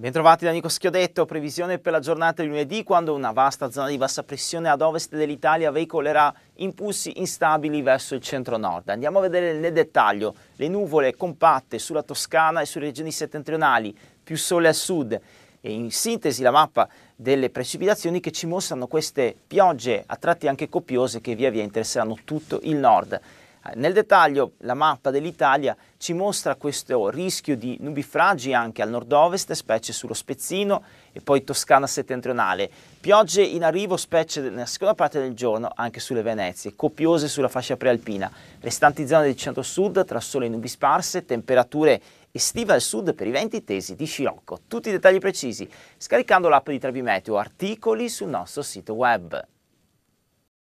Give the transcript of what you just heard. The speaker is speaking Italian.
Bentrovati da Nico Schiodetto, previsione per la giornata di lunedì quando una vasta zona di bassa pressione ad ovest dell'Italia veicolerà impulsi instabili verso il centro-nord. Andiamo a vedere nel dettaglio le nuvole compatte sulla Toscana e sulle regioni settentrionali, più sole al sud e in sintesi la mappa delle precipitazioni che ci mostrano queste piogge a tratti anche copiose che via via interesseranno tutto il nord. Nel dettaglio la mappa dell'Italia ci mostra questo rischio di nubifragi anche al nord-ovest, specie sullo Spezzino e poi Toscana settentrionale. Piogge in arrivo, specie nella seconda parte del giorno, anche sulle Venezie, copiose sulla fascia prealpina. Restanti zone del centro-sud tra sole e nubi sparse, temperature estive al sud per i venti tesi di scirocco. Tutti i dettagli precisi scaricando l'app di Trevi Meteo, articoli sul nostro sito web.